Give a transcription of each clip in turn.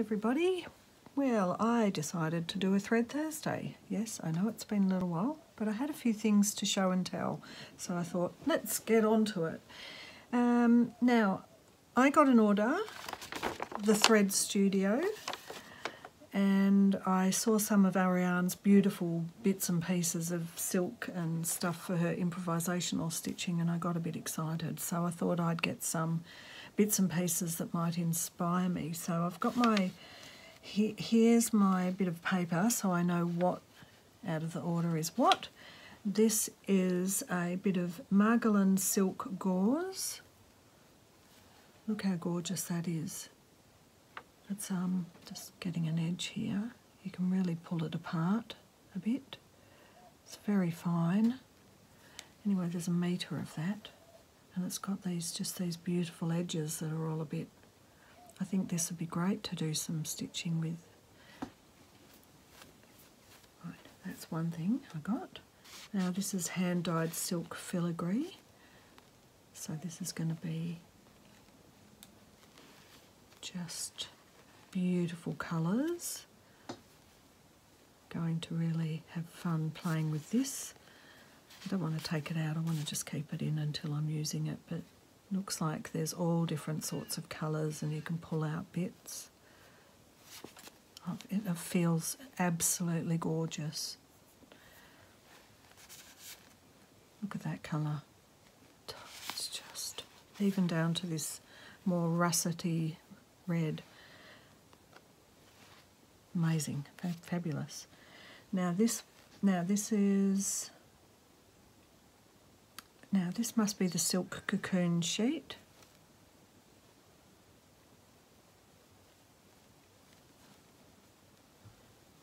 everybody. Well, I decided to do a Thread Thursday. Yes, I know it's been a little while, but I had a few things to show and tell, so I thought, let's get on to it. Um, now, I got an order, the Thread Studio, and I saw some of Ariane's beautiful bits and pieces of silk and stuff for her improvisational stitching, and I got a bit excited, so I thought I'd get some bits and pieces that might inspire me. So I've got my, he, here's my bit of paper so I know what out of the order is what. This is a bit of Margilan silk gauze. Look how gorgeous that is. It's um just getting an edge here. You can really pull it apart a bit. It's very fine. Anyway, there's a metre of that and it's got these just these beautiful edges that are all a bit I think this would be great to do some stitching with. Right that's one thing I got. Now this is hand dyed silk filigree. So this is going to be just beautiful colours. Going to really have fun playing with this I don't want to take it out, I want to just keep it in until I'm using it, but looks like there's all different sorts of colours and you can pull out bits. Oh, it feels absolutely gorgeous. Look at that colour. It's just, even down to this more russety red. Amazing, fabulous. Now this, now this is now this must be the silk cocoon sheet.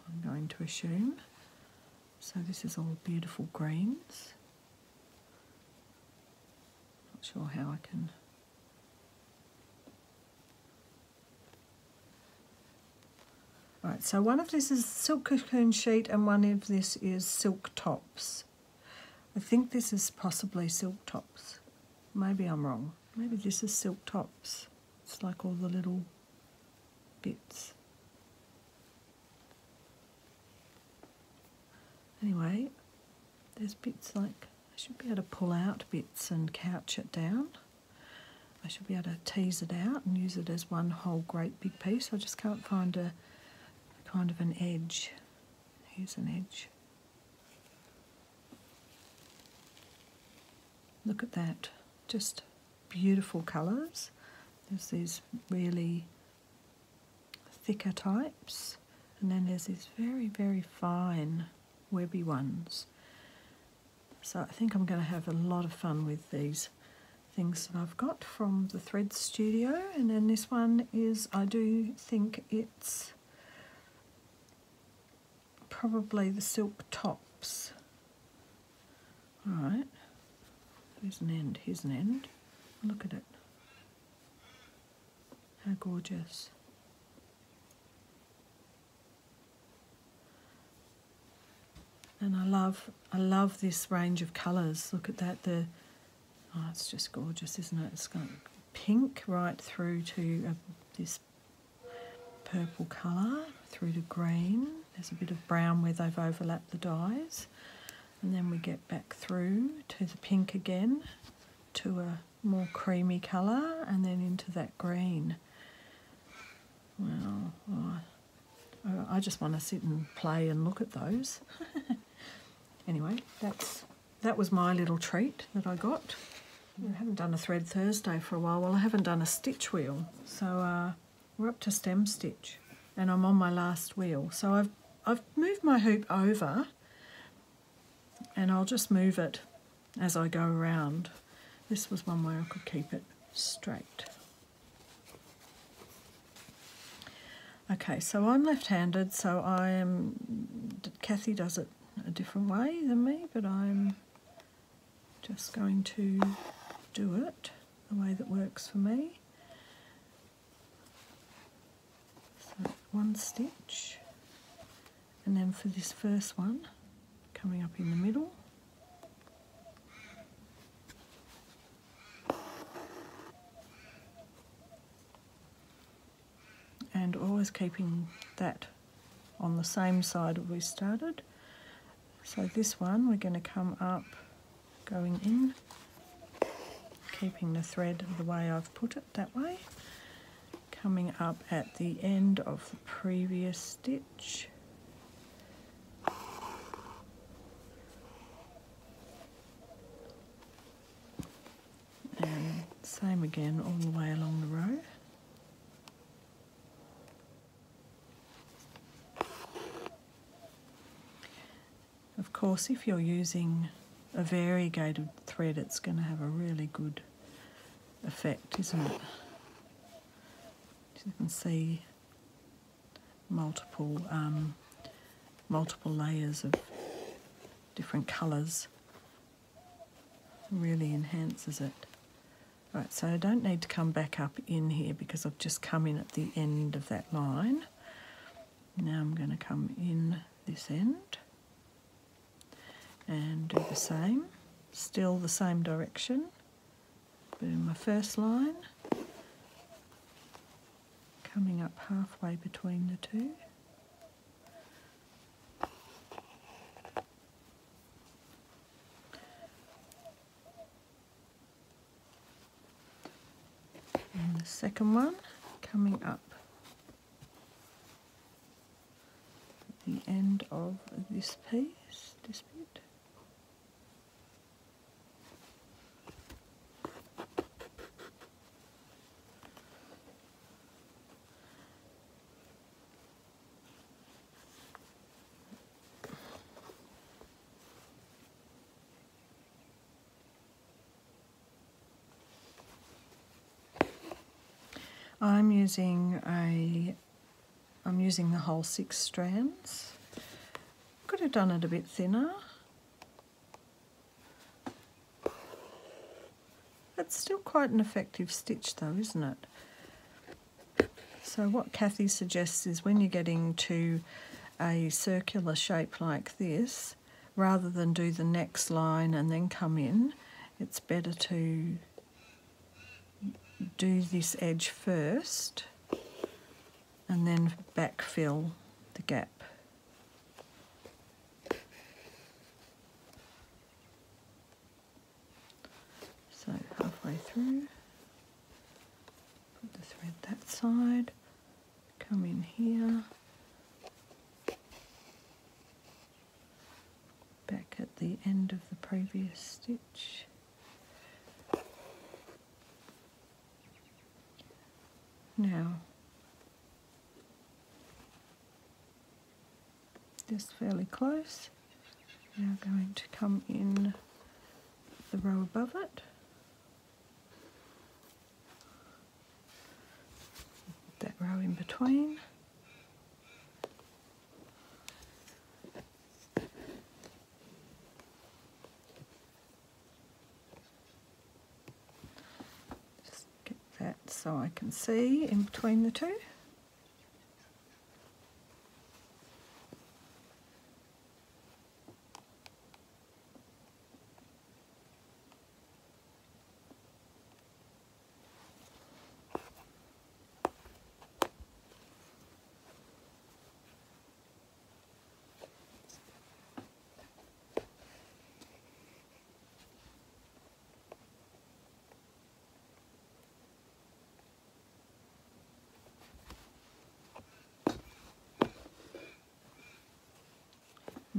I'm going to assume. So this is all beautiful greens. Not sure how I can Right, so one of this is silk cocoon sheet and one of this is silk tops. I think this is possibly silk tops. Maybe I'm wrong. Maybe this is silk tops. It's like all the little bits. Anyway, there's bits like, I should be able to pull out bits and couch it down. I should be able to tease it out and use it as one whole great big piece. I just can't find a kind of an edge. Here's an edge. Look at that, just beautiful colours. There's these really thicker types, and then there's these very, very fine webby ones. So I think I'm going to have a lot of fun with these things that I've got from the Thread Studio. And then this one is, I do think it's probably the silk tops. All right. Here's an end, here's an end. Look at it. How gorgeous. And I love, I love this range of colours. Look at that. The oh, it's just gorgeous, isn't it? It's got pink right through to uh, this purple colour, through to green. There's a bit of brown where they've overlapped the dyes and then we get back through to the pink again to a more creamy colour and then into that green. Well, oh, I just want to sit and play and look at those. anyway, that's that was my little treat that I got. I haven't done a thread Thursday for a while. Well, I haven't done a stitch wheel, so uh, we're up to stem stitch, and I'm on my last wheel. So I've I've moved my hoop over and I'll just move it as I go around. This was one way I could keep it straight. Okay, so I'm left-handed, so I am, Kathy does it a different way than me, but I'm just going to do it the way that works for me. So one stitch, and then for this first one, coming up in the middle. And always keeping that on the same side we started. So this one we're going to come up, going in, keeping the thread the way I've put it that way, coming up at the end of the previous stitch. And same again all the way along the row. Of course, if you're using a variegated thread, it's going to have a really good effect, isn't it? you can see, multiple um, multiple layers of different colours really enhances it. Right, so I don't need to come back up in here because I've just come in at the end of that line. Now I'm going to come in this end and do the same, still the same direction, but in my first line, coming up halfway between the two. And the second one coming up the end of this piece, this bit. I'm using a I'm using the whole six strands. Could have done it a bit thinner. It's still quite an effective stitch though, isn't it? So what Kathy suggests is when you're getting to a circular shape like this, rather than do the next line and then come in, it's better to do this edge first and then backfill the gap. So halfway through, put the thread that side, come in here, back at the end of the previous stitch. Now, just fairly close. Now going to come in the row above it. That row in between. So I can see in between the two.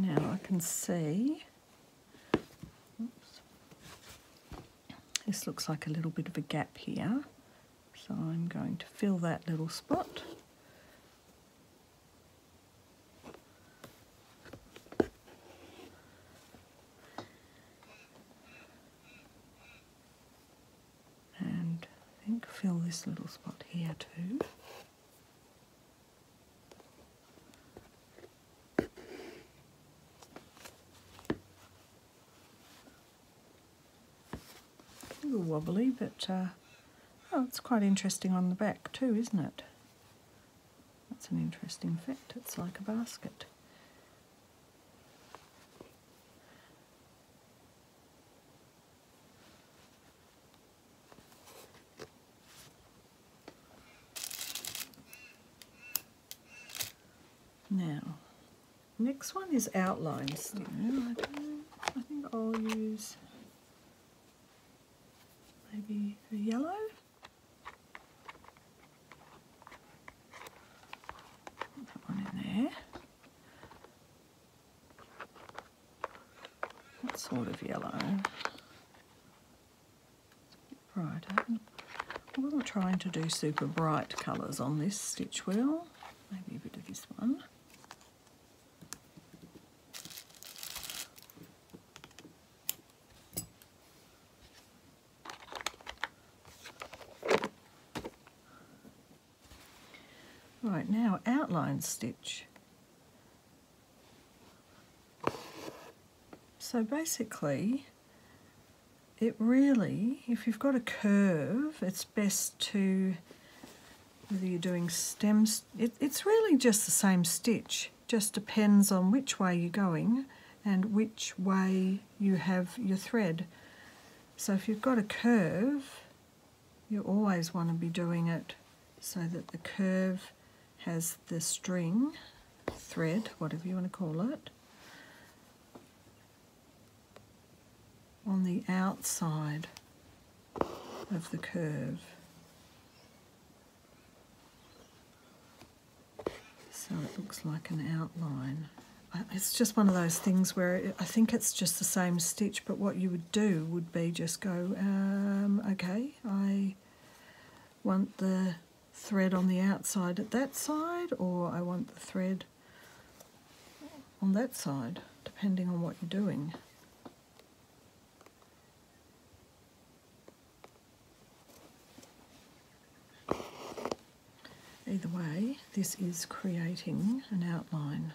Now I can see, oops, this looks like a little bit of a gap here. So I'm going to fill that little spot. And I think fill this little spot here too. Wobbly, but uh, oh, it's quite interesting on the back too, isn't it? That's an interesting effect. It's like a basket. Now, next one is outline stitch. I, I think I'll use maybe a yellow. Put that one in there. What sort of yellow? Brighter. Wasn't trying to do super bright colours on this stitch wheel. Maybe a bit of this one. Right, now stitch. So basically, it really, if you've got a curve, it's best to, whether you're doing stems, it, it's really just the same stitch, just depends on which way you're going and which way you have your thread. So if you've got a curve, you always want to be doing it so that the curve has the string, thread, whatever you want to call it, on the outside of the curve. So it looks like an outline. It's just one of those things where I think it's just the same stitch, but what you would do would be just go, um, okay, I want the thread on the outside at that side, or I want the thread on that side, depending on what you're doing. Either way, this is creating an outline.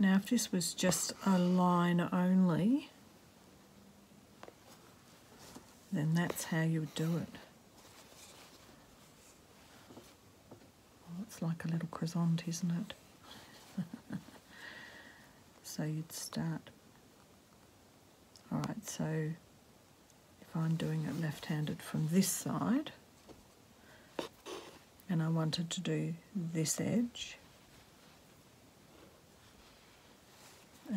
Now if this was just a line only, then that's how you would do it. Oh, it's like a little croissant, isn't it? so you'd start. Alright, so if I'm doing it left-handed from this side, and I wanted to do this edge,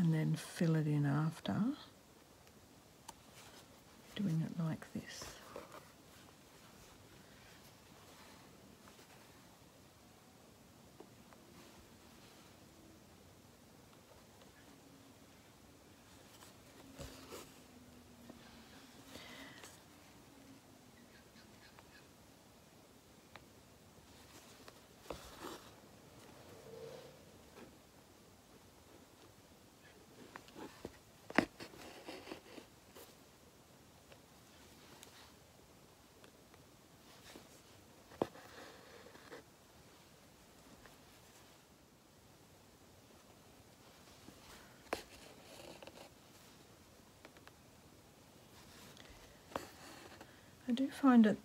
and then fill it in after, doing it like this. I do find it,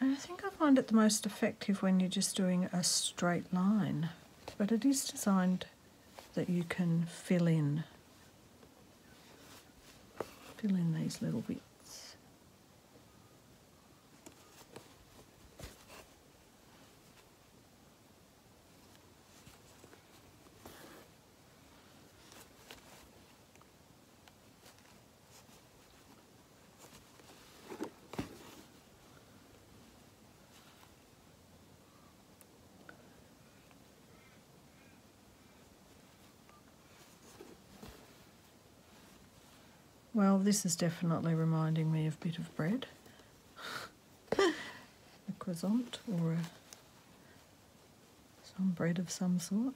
I think I find it the most effective when you're just doing a straight line, but it is designed that you can fill in, fill in these little bits. Well, this is definitely reminding me of a bit of bread. a croissant or a, some bread of some sort.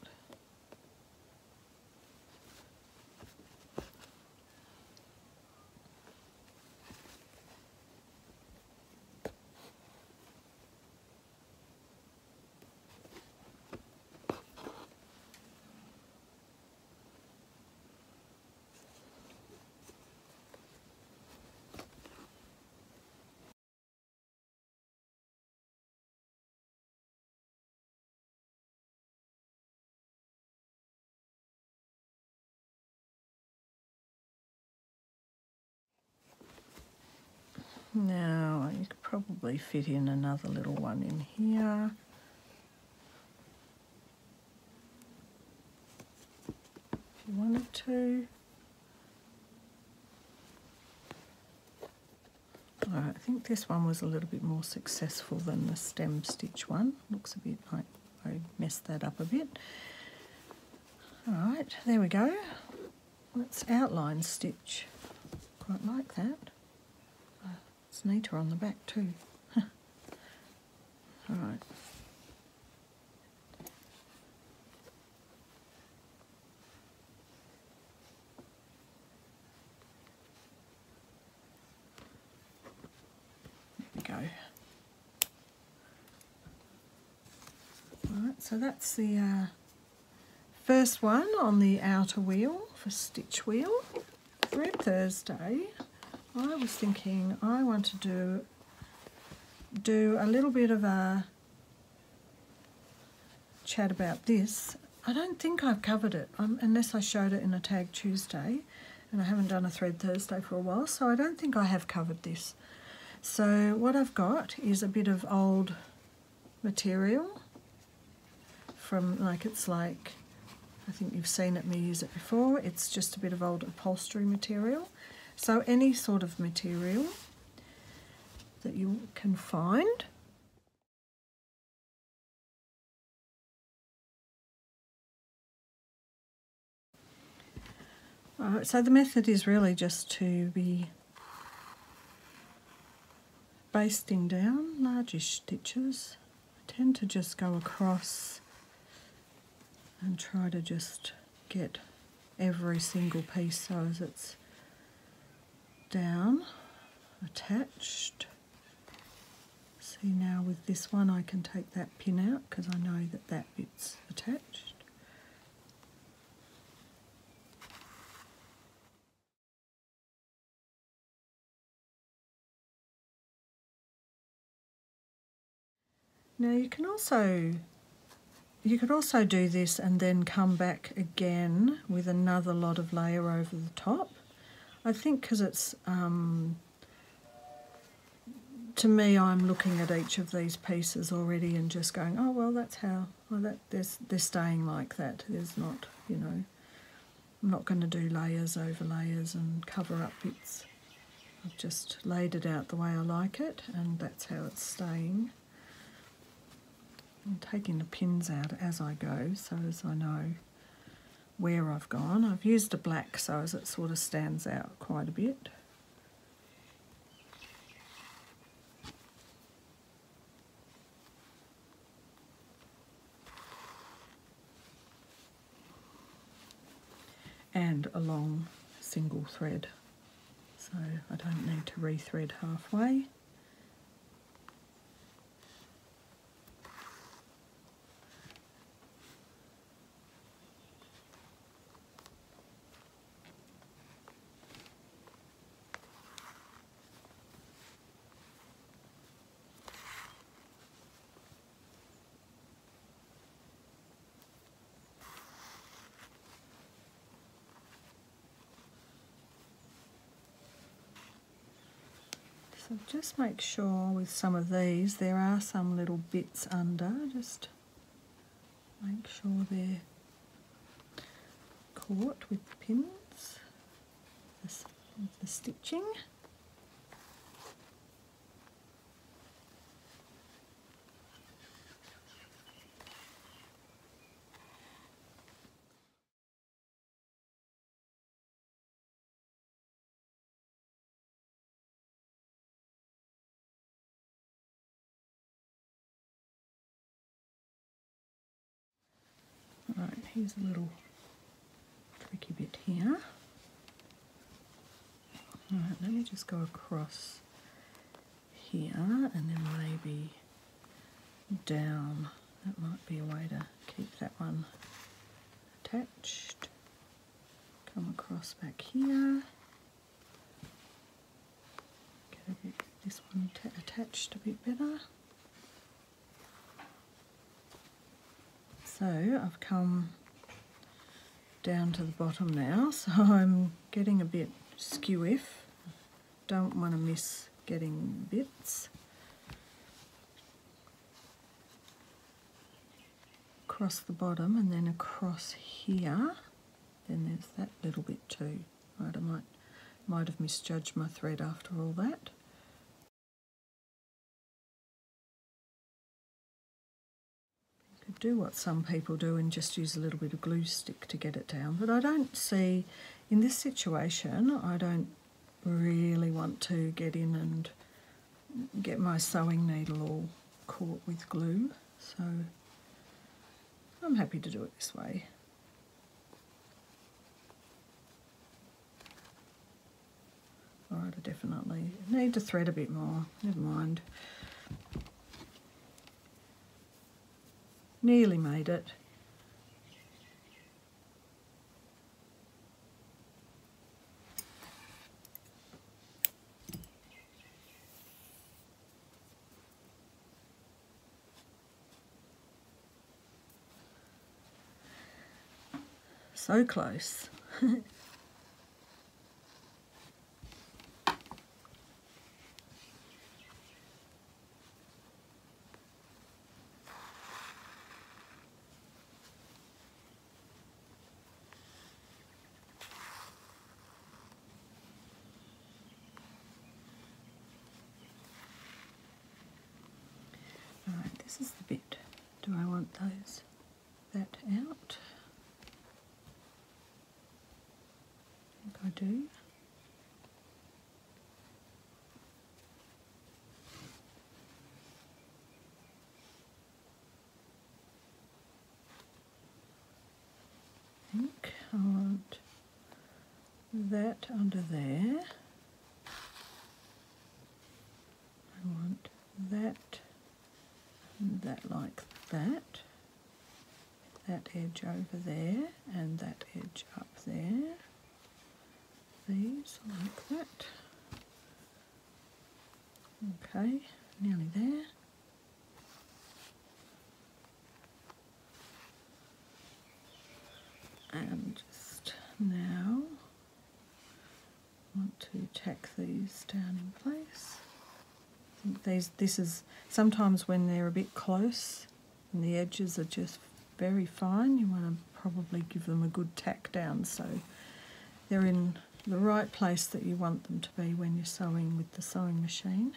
Now, you could probably fit in another little one in here. If you wanted to. Right, I think this one was a little bit more successful than the stem stitch one. Looks a bit like I messed that up a bit. All right, there we go. Let's outline stitch. Quite like that. It's neater on the back too. All right. There we go. So that's the uh, first one on the outer wheel for stitch wheel. Thread Thursday, I was thinking I want to do do a little bit of a chat about this. I don't think I've covered it um, unless I showed it in a Tag Tuesday and I haven't done a Thread Thursday for a while so I don't think I have covered this. So what I've got is a bit of old material from like it's like I think you've seen it me use it before. It's just a bit of old upholstery material. So any sort of material that you can find. Uh, so the method is really just to be basting down largish stitches. I tend to just go across and try to just get every single piece so as it's down, attached. See now with this one I can take that pin out because I know that that bit's attached. Now you can also you could also do this and then come back again with another lot of layer over the top. I think because it's, um, to me, I'm looking at each of these pieces already and just going, oh, well, that's how, well, that, there's, they're staying like that. There's not, you know, I'm not going to do layers over layers and cover up bits. I've just laid it out the way I like it and that's how it's staying. I'm taking the pins out as I go so as I know where I've gone. I've used a black so as it sort of stands out quite a bit. And a long single thread so I don't need to rethread halfway. So just make sure with some of these there are some little bits under, just make sure they're caught with pins, the, the stitching. Right, here's a little tricky bit here. Alright, let me just go across here and then maybe down. That might be a way to keep that one attached. Come across back here. Get bit, this one attached a bit better. So I've come down to the bottom now, so I'm getting a bit skew. Don't want to miss getting bits. Across the bottom and then across here. Then there's that little bit too. Right, I might might have misjudged my thread after all that. Do what some people do and just use a little bit of glue stick to get it down, but I don't see, in this situation, I don't really want to get in and get my sewing needle all caught with glue, so I'm happy to do it this way. Alright, I definitely need to thread a bit more, never mind. Nearly made it. So close. Alright, this is the bit. Do I want those that out? I think I do. Think I want that under there. I want that that like that. That edge over there and that edge up there. These like that. Okay, nearly there. And just now want to tack these down in place. I think these this is sometimes when they're a bit close and the edges are just very fine, you want to probably give them a good tack down so they're in the right place that you want them to be when you're sewing with the sewing machine.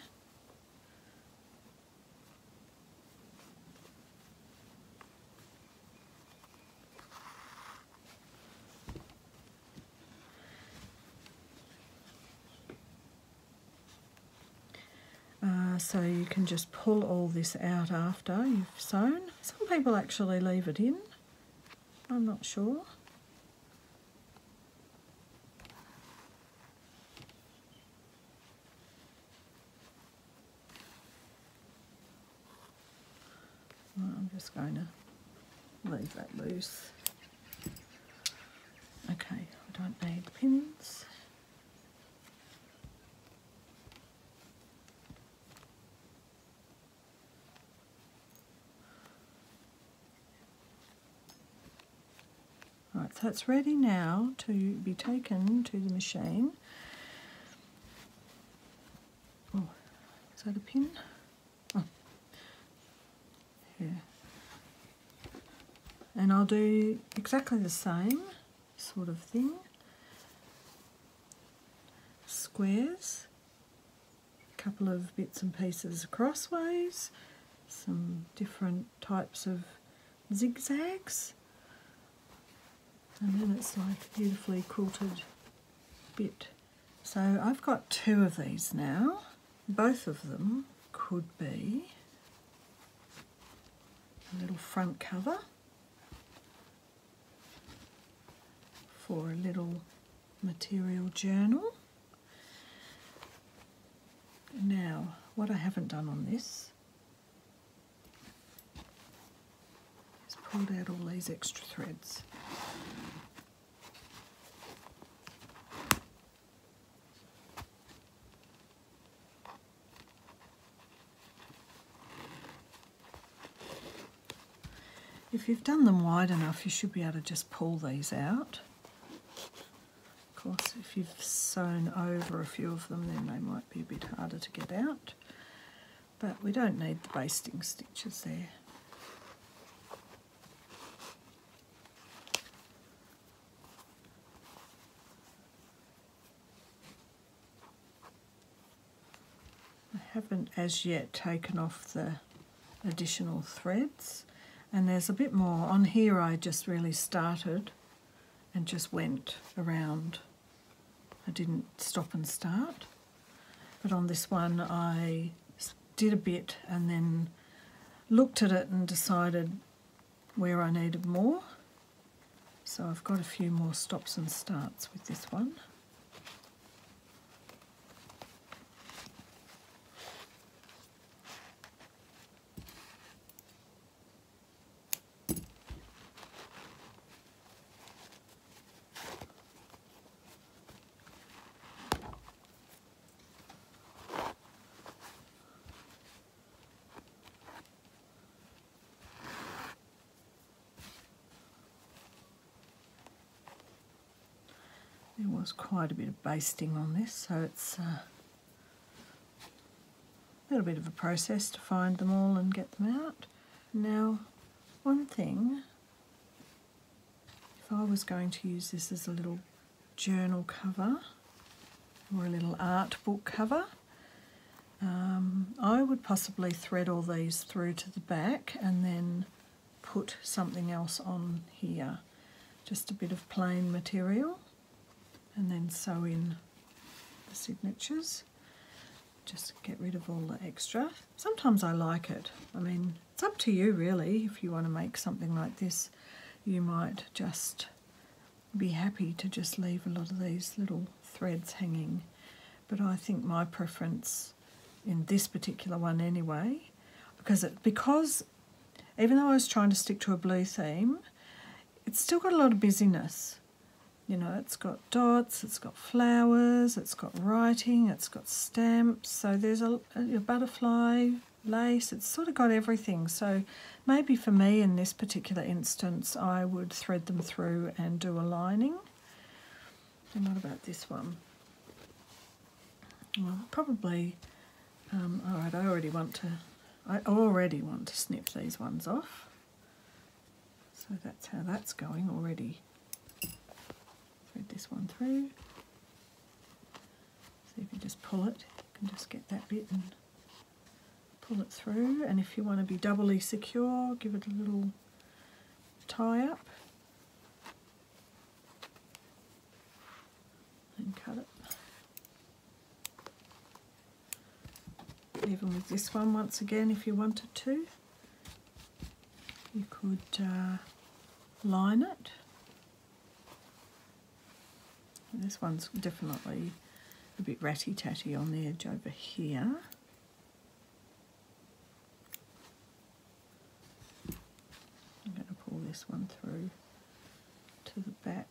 So you can just pull all this out after you've sewn. Some people actually leave it in. I'm not sure. I'm just going to leave that loose. Okay, I don't need pins. Right, so it's ready now to be taken to the machine. Oh, is that a pin? Oh, yeah. And I'll do exactly the same sort of thing. Squares, a couple of bits and pieces crossways, some different types of zigzags and then it's like a beautifully quilted bit. So I've got two of these now. Both of them could be a little front cover for a little material journal. Now, what I haven't done on this is pulled out all these extra threads. If you've done them wide enough, you should be able to just pull these out Of course, if you've sewn over a few of them, then they might be a bit harder to get out. But we don't need the basting stitches there. I haven't as yet taken off the additional threads and there's a bit more. On here I just really started and just went around. I didn't stop and start. But on this one I did a bit and then looked at it and decided where I needed more. So I've got a few more stops and starts with this one There was quite a bit of basting on this, so it's uh, a little bit of a process to find them all and get them out. Now, one thing, if I was going to use this as a little journal cover or a little art book cover, um, I would possibly thread all these through to the back and then put something else on here. Just a bit of plain material and then sew in the signatures just get rid of all the extra. Sometimes I like it. I mean, it's up to you really. If you want to make something like this, you might just be happy to just leave a lot of these little threads hanging. But I think my preference in this particular one anyway, because it because even though I was trying to stick to a blue theme, it's still got a lot of busyness. You know, it's got dots, it's got flowers, it's got writing, it's got stamps. So there's a, a butterfly, lace, it's sort of got everything. So maybe for me in this particular instance, I would thread them through and do a lining. And what about this one? Well, probably, um, all right, I already want to, I already want to snip these ones off. So that's how that's going already thread this one through. So if you just pull it, you can just get that bit and pull it through. And if you want to be doubly secure, give it a little tie up and cut it. Even with this one, once again, if you wanted to, you could uh, line it this one's definitely a bit ratty-tatty on the edge over here. I'm going to pull this one through to the back.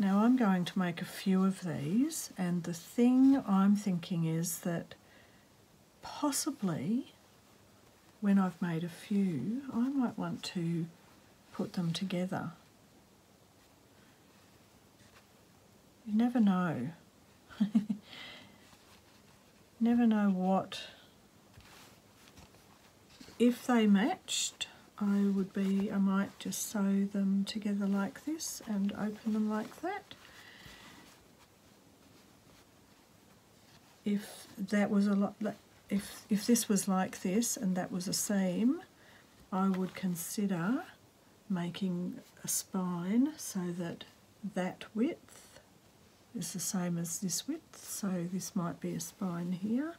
Now I'm going to make a few of these and the thing I'm thinking is that possibly when I've made a few I might want to put them together. You never know. never know what if they matched I would be, I might just sew them together like this and open them like that. If that was a lot, if, if this was like this and that was a seam, I would consider making a spine so that that width is the same as this width. So this might be a spine here,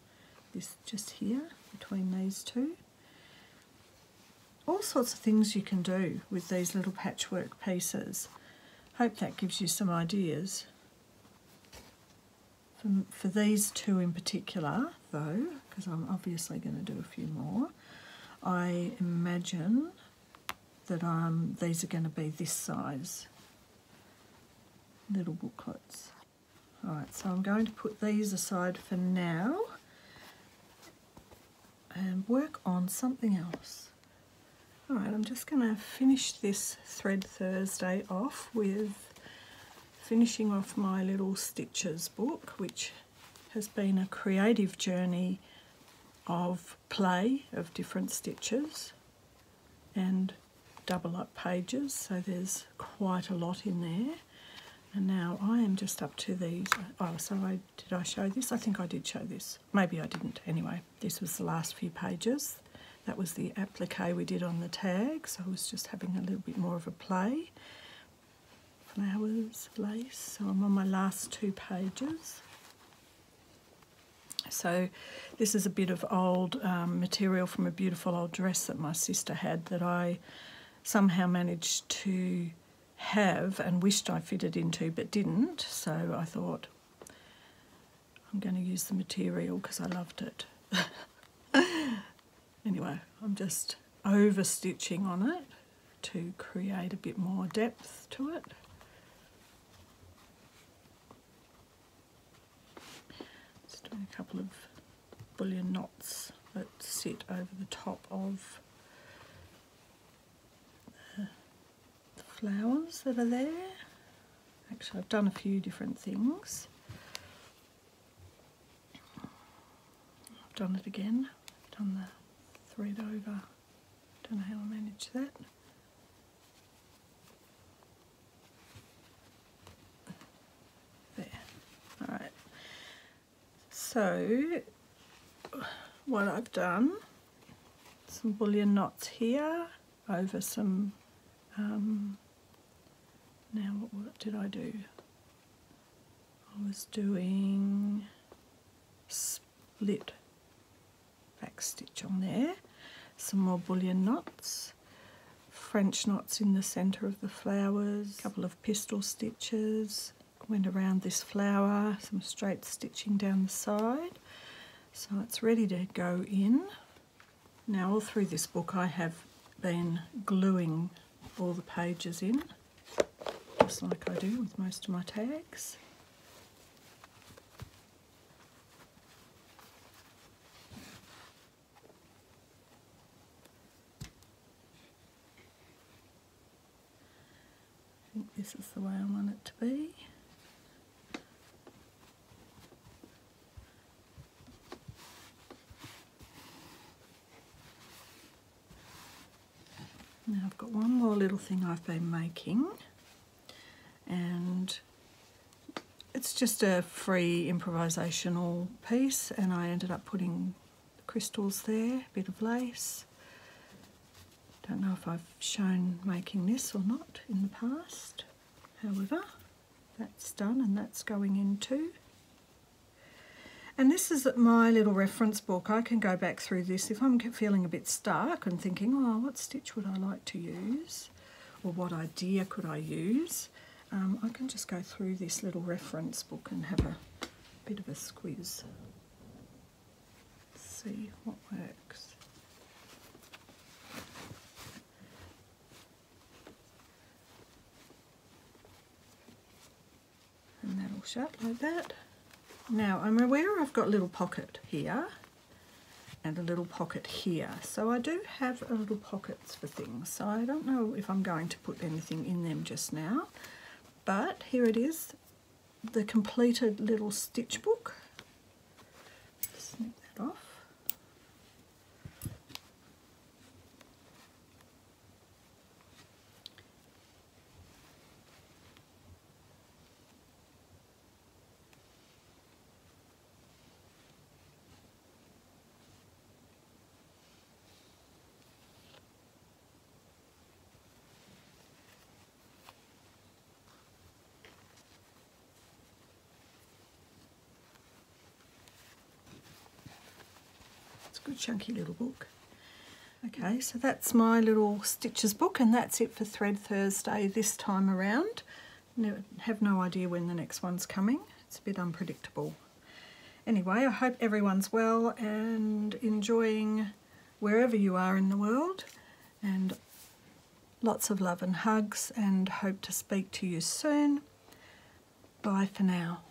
this just here between these two all sorts of things you can do with these little patchwork pieces. Hope that gives you some ideas. For, for these two in particular, though, because I'm obviously going to do a few more, I imagine that um, these are going to be this size. little booklets. Alright, so I'm going to put these aside for now and work on something else. Alright, I'm just going to finish this Thread Thursday off with finishing off my little stitches book, which has been a creative journey of play of different stitches and double up pages, so there's quite a lot in there. And now I am just up to these. Oh, so I did I show this? I think I did show this. Maybe I didn't. Anyway, this was the last few pages. That was the applique we did on the tag, so I was just having a little bit more of a play. Flowers, lace. So I'm on my last two pages. So this is a bit of old um, material from a beautiful old dress that my sister had that I somehow managed to have and wished I fitted into but didn't. So I thought I'm going to use the material because I loved it. anyway, I'm just over stitching on it to create a bit more depth to it. Just doing a couple of bullion knots that sit over the top of the flowers that are there. Actually, I've done a few different things. I've done it again. I've done the thread over. Don't know how I manage that. There. All right. So, what I've done, some bullion knots here over some um, now what, what did I do? I was doing split back stitch on there, some more bullion knots, French knots in the centre of the flowers, a couple of pistil stitches, went around this flower, some straight stitching down the side. So it's ready to go in. Now all through this book I have been gluing all the pages in just like I do with most of my tags. This is the way I want it to be. Now I've got one more little thing I've been making and it's just a free improvisational piece and I ended up putting crystals there, a bit of lace. Don't know if I've shown making this or not in the past. However, that's done and that's going in too. And this is my little reference book. I can go back through this if I'm feeling a bit stuck and thinking, oh, what stitch would I like to use? Or what idea could I use? um, I can just go through this little reference book and have a bit of a squeeze. See what works. That'll shut like that. Now I'm aware I've got a little pocket here and a little pocket here. So I do have a little pockets for things. So I don't know if I'm going to put anything in them just now. But here it is, the completed little stitch book. Snip that off. good chunky little book. Okay, so that's my little stitches book and that's it for Thread Thursday this time around. Never, have no idea when the next one's coming. It's a bit unpredictable. Anyway, I hope everyone's well and enjoying wherever you are in the world and lots of love and hugs and hope to speak to you soon. Bye for now.